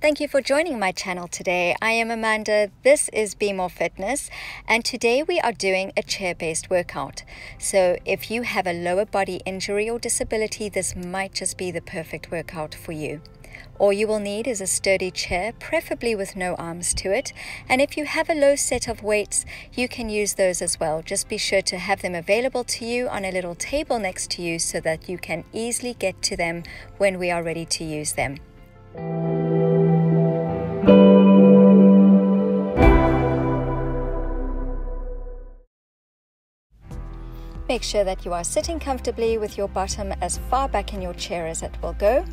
Thank you for joining my channel today. I am Amanda, this is Bmore Fitness, and today we are doing a chair-based workout. So if you have a lower body injury or disability, this might just be the perfect workout for you. All you will need is a sturdy chair, preferably with no arms to it. And if you have a low set of weights, you can use those as well. Just be sure to have them available to you on a little table next to you so that you can easily get to them when we are ready to use them. Make sure that you are sitting comfortably with your bottom as far back in your chair as it will go.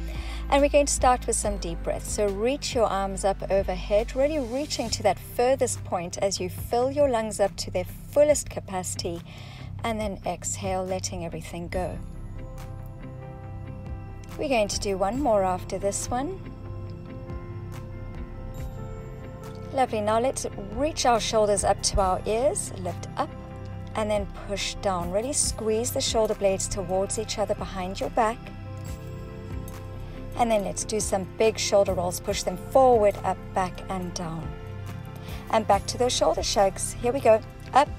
And we're going to start with some deep breaths. So reach your arms up overhead, really reaching to that furthest point as you fill your lungs up to their fullest capacity. And then exhale, letting everything go. We're going to do one more after this one. Lovely. Now let's reach our shoulders up to our ears, lift up and then push down. Really squeeze the shoulder blades towards each other behind your back. And then let's do some big shoulder rolls. Push them forward, up, back, and down. And back to those shoulder shrugs. Here we go. Up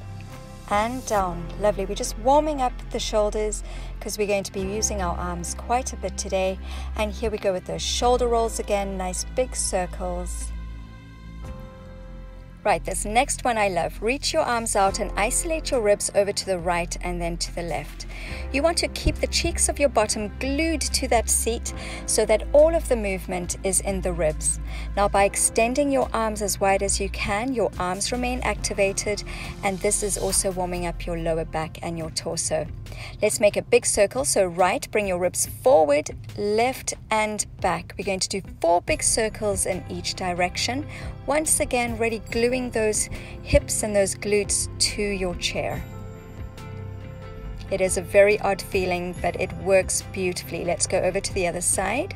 and down. Lovely. We're just warming up the shoulders because we're going to be using our arms quite a bit today. And here we go with those shoulder rolls again. Nice big circles. Right, this next one I love. Reach your arms out and isolate your ribs over to the right and then to the left. You want to keep the cheeks of your bottom glued to that seat so that all of the movement is in the ribs. Now, by extending your arms as wide as you can, your arms remain activated, and this is also warming up your lower back and your torso. Let's make a big circle. So, right, bring your ribs forward, left, and back. We're going to do four big circles in each direction. Once again, ready gluing those hips and those glutes to your chair. It is a very odd feeling, but it works beautifully. Let's go over to the other side.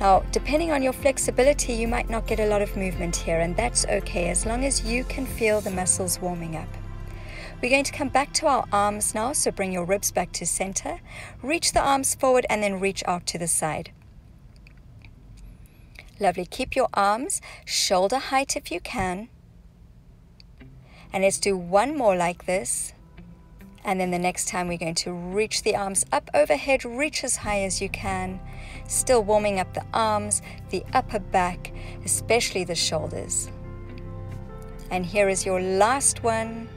Now, depending on your flexibility, you might not get a lot of movement here, and that's okay as long as you can feel the muscles warming up. We're going to come back to our arms now, so bring your ribs back to center. Reach the arms forward and then reach out to the side. Lovely. Keep your arms shoulder height if you can. And let's do one more like this. And then the next time we're going to reach the arms up overhead, reach as high as you can. Still warming up the arms, the upper back, especially the shoulders. And here is your last one.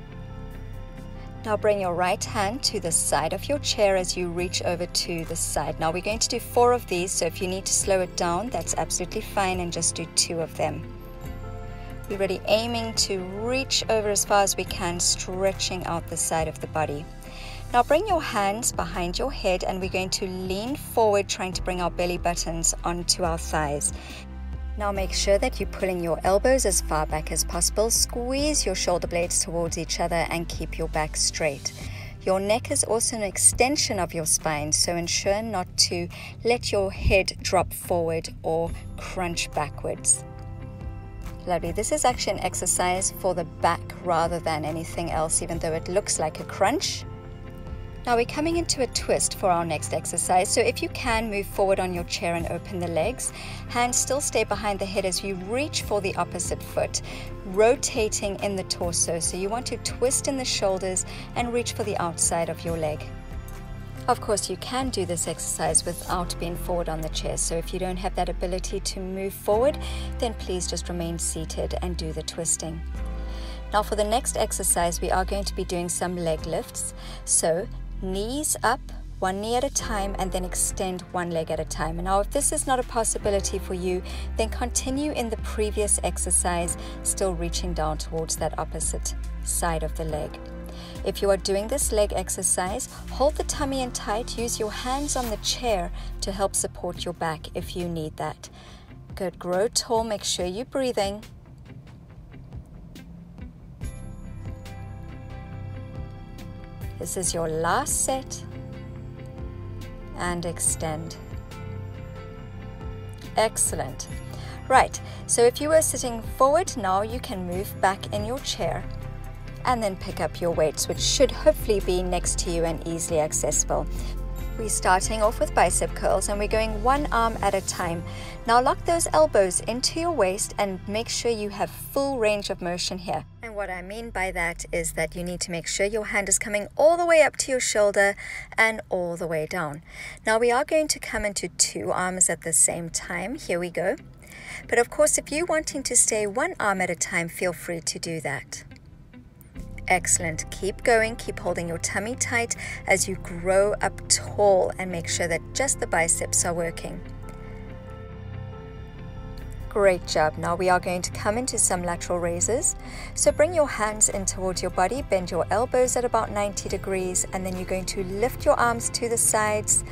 Now bring your right hand to the side of your chair as you reach over to the side. Now we're going to do four of these, so if you need to slow it down, that's absolutely fine, and just do two of them. We're really aiming to reach over as far as we can, stretching out the side of the body. Now bring your hands behind your head and we're going to lean forward, trying to bring our belly buttons onto our thighs. Now make sure that you're pulling your elbows as far back as possible. Squeeze your shoulder blades towards each other and keep your back straight. Your neck is also an extension of your spine, so ensure not to let your head drop forward or crunch backwards. Lovely. This is actually an exercise for the back rather than anything else, even though it looks like a crunch. Now we're coming into a twist for our next exercise. So if you can move forward on your chair and open the legs, hands still stay behind the head as you reach for the opposite foot, rotating in the torso. So you want to twist in the shoulders and reach for the outside of your leg. Of course, you can do this exercise without being forward on the chair. So if you don't have that ability to move forward, then please just remain seated and do the twisting. Now for the next exercise, we are going to be doing some leg lifts. So knees up, one knee at a time, and then extend one leg at a time. And now, if this is not a possibility for you, then continue in the previous exercise, still reaching down towards that opposite side of the leg. If you are doing this leg exercise, hold the tummy in tight. Use your hands on the chair to help support your back if you need that. Good. Grow tall. Make sure you're breathing. This is your last set and extend. Excellent. Right, so if you were sitting forward now, you can move back in your chair and then pick up your weights, which should hopefully be next to you and easily accessible. We're starting off with bicep curls and we're going one arm at a time. Now lock those elbows into your waist and make sure you have full range of motion here. And what I mean by that is that you need to make sure your hand is coming all the way up to your shoulder and all the way down. Now we are going to come into two arms at the same time. Here we go. But of course, if you're wanting to stay one arm at a time, feel free to do that. Excellent. Keep going. Keep holding your tummy tight as you grow up tall and make sure that just the biceps are working. Great job. Now we are going to come into some lateral raises. So bring your hands in towards your body, bend your elbows at about 90 degrees, and then you're going to lift your arms to the sides,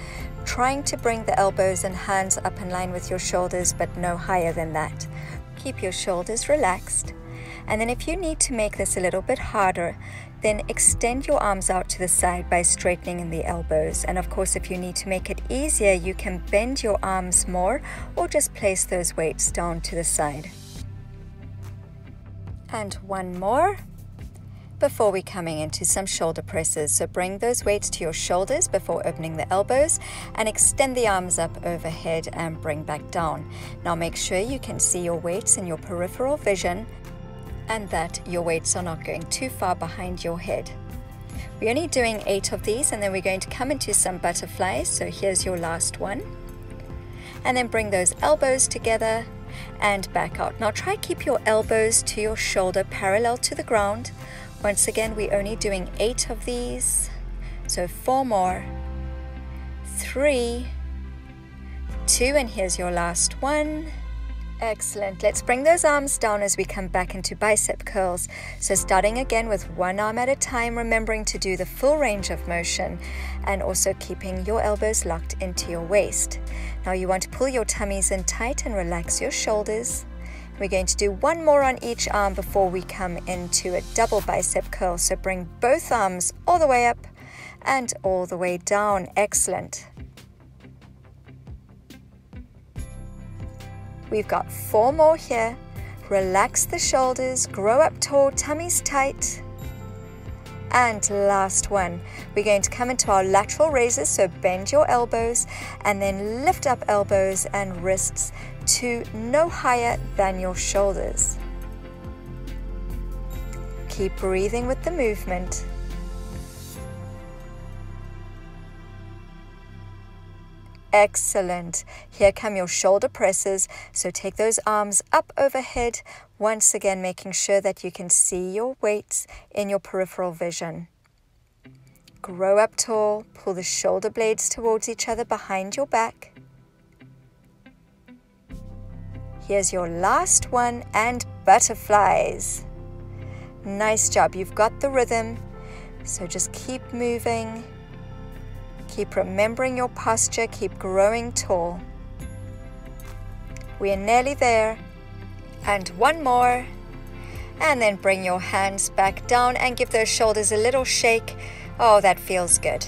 trying to bring the elbows and hands up in line with your shoulders, but no higher than that. Keep your shoulders relaxed. And then if you need to make this a little bit harder, then extend your arms out to the side by straightening in the elbows. And of course, if you need to make it easier, you can bend your arms more or just place those weights down to the side. And one more before we coming into some shoulder presses. So bring those weights to your shoulders before opening the elbows and extend the arms up overhead and bring back down. Now make sure you can see your weights in your peripheral vision and that your weights are not going too far behind your head. We're only doing eight of these and then we're going to come into some butterflies. So here's your last one. And then bring those elbows together and back out. Now try keep your elbows to your shoulder parallel to the ground. Once again, we're only doing eight of these. So four more, three, two, and here's your last one Excellent. Let's bring those arms down as we come back into bicep curls. So starting again with one arm at a time, remembering to do the full range of motion and also keeping your elbows locked into your waist. Now you want to pull your tummies in tight and relax your shoulders. We're going to do one more on each arm before we come into a double bicep curl. So bring both arms all the way up and all the way down. Excellent. We've got four more here. Relax the shoulders, grow up tall, tummies tight. And last one, we're going to come into our lateral raises, so bend your elbows and then lift up elbows and wrists to no higher than your shoulders. Keep breathing with the movement. Excellent. Here come your shoulder presses. So take those arms up overhead, once again making sure that you can see your weights in your peripheral vision. Grow up tall, pull the shoulder blades towards each other behind your back. Here's your last one and butterflies. Nice job, you've got the rhythm. So just keep moving. Keep remembering your posture, keep growing tall. We are nearly there. And one more. And then bring your hands back down and give those shoulders a little shake. Oh, that feels good.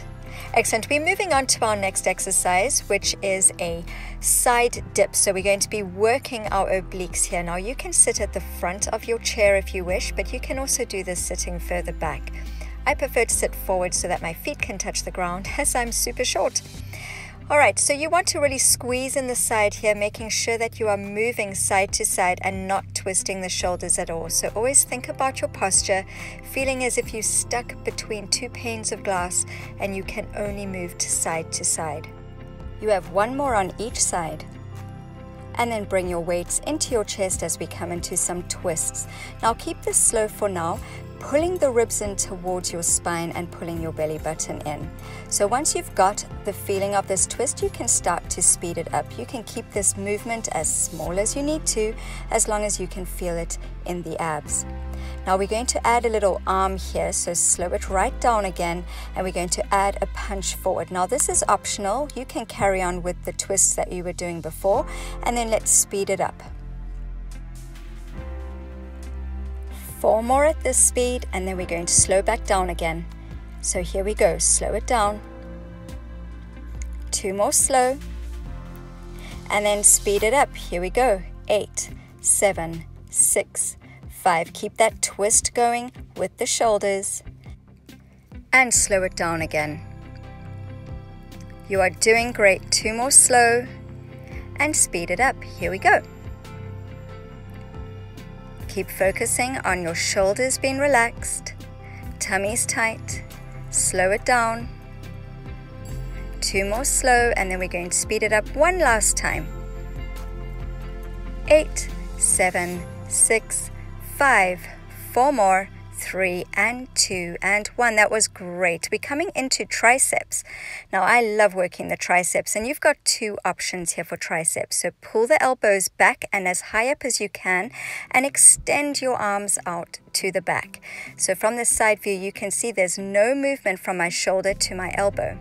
Excellent. We're moving on to our next exercise, which is a side dip. So we're going to be working our obliques here. Now you can sit at the front of your chair if you wish, but you can also do this sitting further back. I prefer to sit forward so that my feet can touch the ground as I'm super short. Alright, so you want to really squeeze in the side here, making sure that you are moving side to side and not twisting the shoulders at all. So always think about your posture, feeling as if you're stuck between two panes of glass and you can only move to side to side. You have one more on each side and then bring your weights into your chest as we come into some twists. Now keep this slow for now, pulling the ribs in towards your spine and pulling your belly button in. So once you've got the feeling of this twist, you can start to speed it up. You can keep this movement as small as you need to, as long as you can feel it in the abs. Now we're going to add a little arm here, so slow it right down again, and we're going to add a punch forward. Now this is optional. You can carry on with the twists that you were doing before, and then let's speed it up. four more at this speed and then we're going to slow back down again. So here we go, slow it down. Two more slow. And then speed it up. Here we go. Eight, seven, six, five. Keep that twist going with the shoulders. And slow it down again. You are doing great. Two more slow and speed it up. Here we go. Keep focusing on your shoulders being relaxed, tummy's tight. Slow it down. Two more slow, and then we're going to speed it up one last time. Eight, seven, six, five, four more three and two and one. That was great. We're coming into triceps. Now, I love working the triceps, and you've got two options here for triceps. So, pull the elbows back and as high up as you can, and extend your arms out to the back. So, from the side view, you can see there's no movement from my shoulder to my elbow.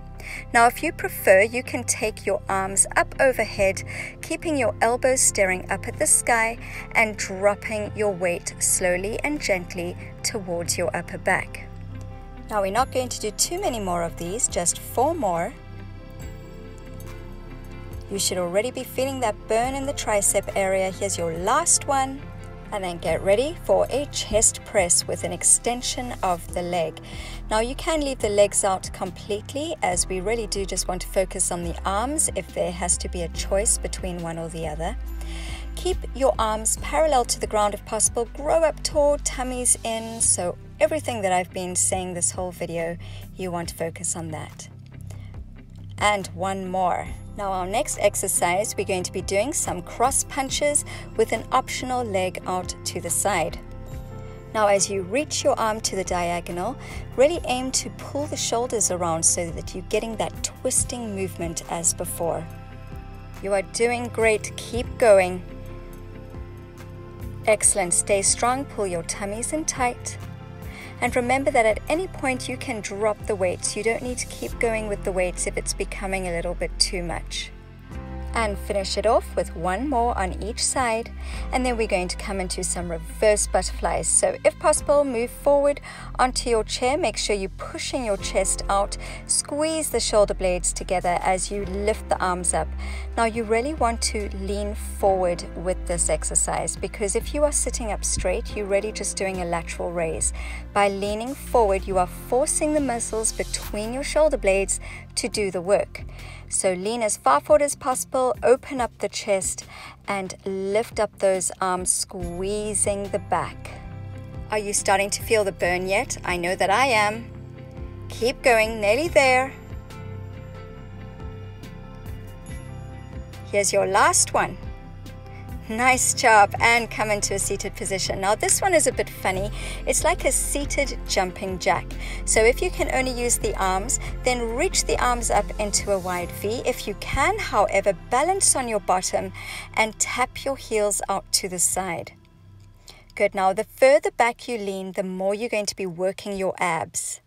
Now, if you prefer, you can take your arms up overhead, keeping your elbows staring up at the sky and dropping your weight slowly and gently towards your upper back. Now, we're not going to do too many more of these, just four more. You should already be feeling that burn in the tricep area. Here's your last one. And then get ready for a chest press with an extension of the leg. Now you can leave the legs out completely as we really do just want to focus on the arms if there has to be a choice between one or the other. Keep your arms parallel to the ground if possible. Grow up tall, tummies in. So everything that I've been saying this whole video, you want to focus on that. And one more. Now our next exercise, we're going to be doing some cross punches with an optional leg out to the side. Now as you reach your arm to the diagonal, really aim to pull the shoulders around so that you're getting that twisting movement as before. You are doing great, keep going. Excellent, stay strong, pull your tummies in tight. And remember that at any point you can drop the weights. You don't need to keep going with the weights if it's becoming a little bit too much. And finish it off with one more on each side. And then we're going to come into some reverse butterflies. So if possible, move forward onto your chair. Make sure you're pushing your chest out. Squeeze the shoulder blades together as you lift the arms up. Now you really want to lean forward with this exercise because if you are sitting up straight, you're really just doing a lateral raise. By leaning forward, you are forcing the muscles between your shoulder blades to do the work. So lean as far forward as possible, open up the chest, and lift up those arms, squeezing the back. Are you starting to feel the burn yet? I know that I am. Keep going, nearly there. Here's your last one. Nice job, and come into a seated position. Now, this one is a bit funny. It's like a seated jumping jack. So, if you can only use the arms, then reach the arms up into a wide V. If you can, however, balance on your bottom and tap your heels out to the side. Good. Now, the further back you lean, the more you're going to be working your abs.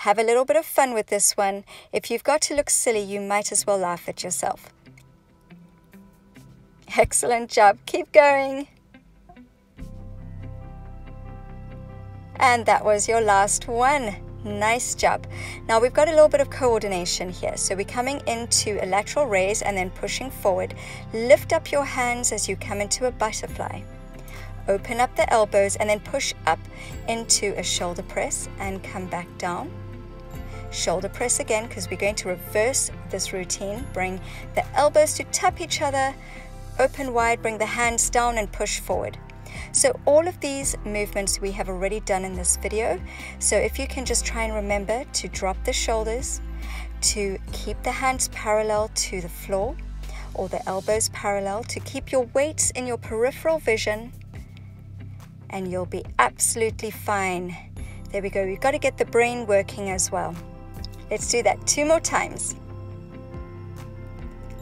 Have a little bit of fun with this one. If you've got to look silly, you might as well laugh at yourself. Excellent job. Keep going. And that was your last one. Nice job. Now we've got a little bit of coordination here. So we're coming into a lateral raise and then pushing forward. Lift up your hands as you come into a butterfly. Open up the elbows and then push up into a shoulder press and come back down. Shoulder press again because we're going to reverse this routine. Bring the elbows to tap each other, Open wide, bring the hands down and push forward. So all of these movements we have already done in this video. So if you can just try and remember to drop the shoulders, to keep the hands parallel to the floor or the elbows parallel, to keep your weights in your peripheral vision and you'll be absolutely fine. There we go. We've got to get the brain working as well. Let's do that two more times.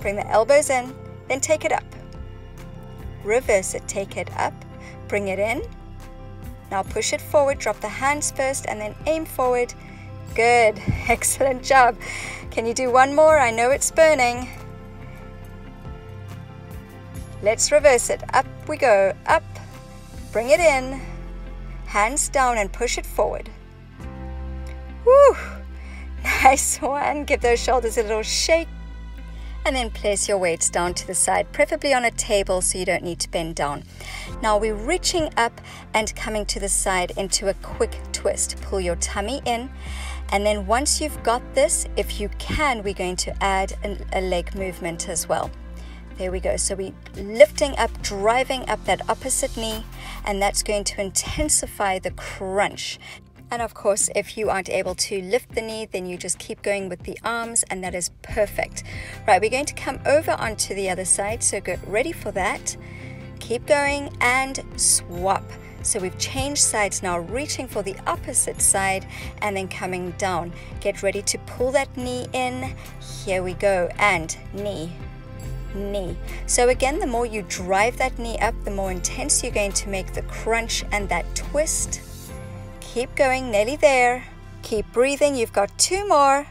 Bring the elbows in, then take it up reverse it, take it up, bring it in. Now push it forward, drop the hands first, and then aim forward. Good, excellent job. Can you do one more? I know it's burning. Let's reverse it. Up we go, up, bring it in, hands down and push it forward. Woo! Nice one. Give those shoulders a little shake and then place your weights down to the side, preferably on a table so you don't need to bend down. Now we're reaching up and coming to the side into a quick twist. Pull your tummy in And then once you've got this, if you can, we're going to add a, a leg movement as well. There we go. So we're lifting up, driving up that opposite knee, and that's going to intensify the crunch. And of course, if you aren't able to lift the knee, then you just keep going with the arms, and that is perfect. Right, we're going to come over onto the other side, so get ready for that. Keep going and swap. So we've changed sides now, reaching for the opposite side and then coming down. Get ready to pull that knee in. Here we go, and knee, knee. So again, the more you drive that knee up, the more intense you're going to make the crunch and that twist. Keep going, nearly there. Keep breathing, you've got two more.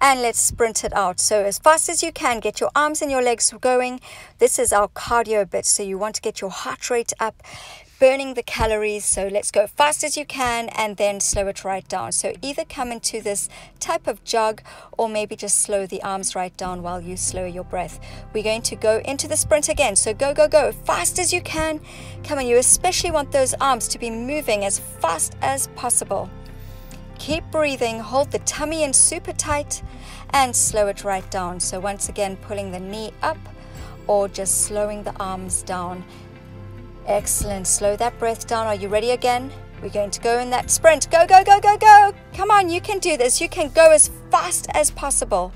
And let's sprint it out. So as fast as you can, get your arms and your legs going. This is our cardio bit, so you want to get your heart rate up burning the calories. So let's go fast as you can and then slow it right down. So either come into this type of jog or maybe just slow the arms right down while you slow your breath. We're going to go into the sprint again. So go, go, go, fast as you can. Come on, you especially want those arms to be moving as fast as possible. Keep breathing, hold the tummy in super tight and slow it right down. So once again, pulling the knee up or just slowing the arms down Excellent. Slow that breath down. Are you ready again? We're going to go in that sprint. Go, go, go, go, go. Come on, you can do this. You can go as fast as possible.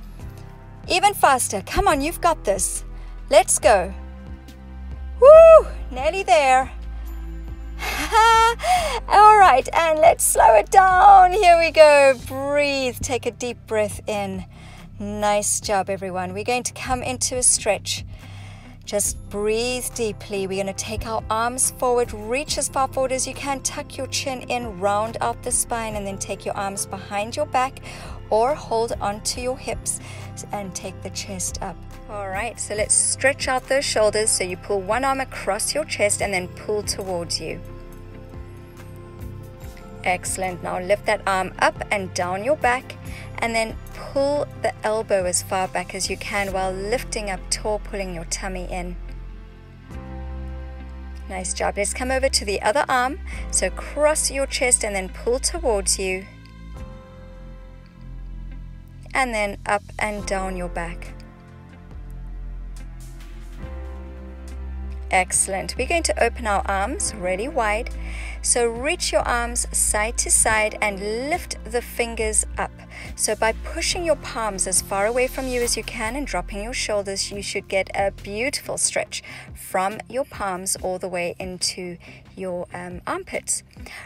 Even faster. Come on, you've got this. Let's go. Woo! Nearly there. All right, and let's slow it down. Here we go. Breathe. Take a deep breath in. Nice job, everyone. We're going to come into a stretch. Just breathe deeply. We're going to take our arms forward, reach as far forward as you can, tuck your chin in, round out the spine, and then take your arms behind your back or hold onto your hips and take the chest up. All right, so let's stretch out those shoulders. So you pull one arm across your chest and then pull towards you. Excellent. Now lift that arm up and down your back and then pull the elbow as far back as you can while lifting up tall, pulling your tummy in. Nice job. Let's come over to the other arm. So cross your chest and then pull towards you. And then up and down your back. Excellent. We're going to open our arms really wide. So reach your arms side to side and lift the fingers up. So by pushing your palms as far away from you as you can and dropping your shoulders, you should get a beautiful stretch from your palms all the way into your um, armpits.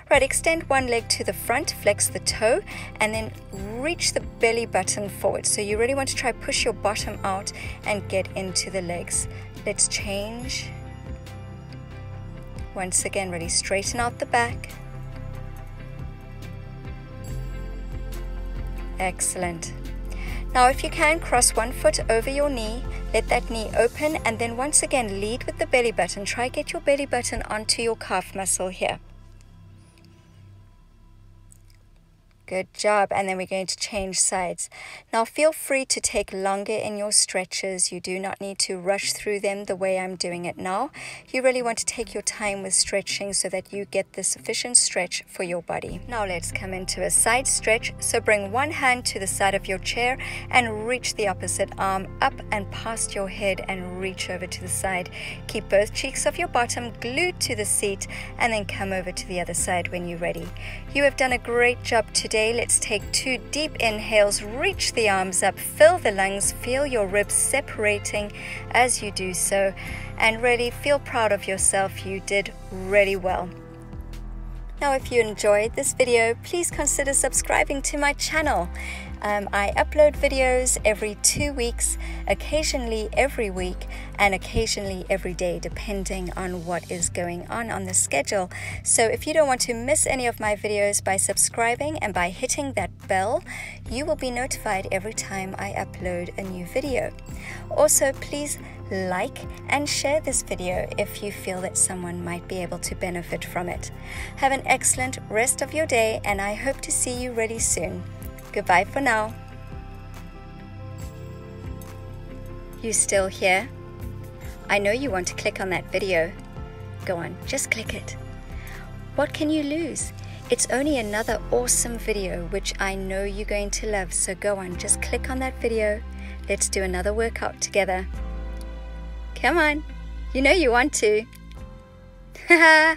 Right, extend one leg to the front, flex the toe, and then reach the belly button forward. So you really want to try push your bottom out and get into the legs. Let's change once again, really straighten out the back. Excellent. Now if you can, cross one foot over your knee, let that knee open and then once again lead with the belly button. Try get your belly button onto your calf muscle here. Good job. And then we're going to change sides. Now feel free to take longer in your stretches. You do not need to rush through them the way I'm doing it now. You really want to take your time with stretching so that you get the sufficient stretch for your body. Now let's come into a side stretch. So bring one hand to the side of your chair and reach the opposite arm up and past your head and reach over to the side. Keep both cheeks of your bottom glued to the seat and then come over to the other side when you're ready. You have done a great job today today, let's take two deep inhales, reach the arms up, fill the lungs, feel your ribs separating as you do so, and really feel proud of yourself. You did really well. Now, if you enjoyed this video, please consider subscribing to my channel. Um, I upload videos every two weeks, occasionally every week, and occasionally every day, depending on what is going on on the schedule. So if you don't want to miss any of my videos by subscribing and by hitting that bell, you will be notified every time I upload a new video. Also, please like and share this video if you feel that someone might be able to benefit from it. Have an excellent rest of your day and I hope to see you really soon. Goodbye for now. You still here? I know you want to click on that video. Go on, just click it. What can you lose? It's only another awesome video which I know you're going to love. So go on, just click on that video. Let's do another workout together. Come on, you know you want to. Haha.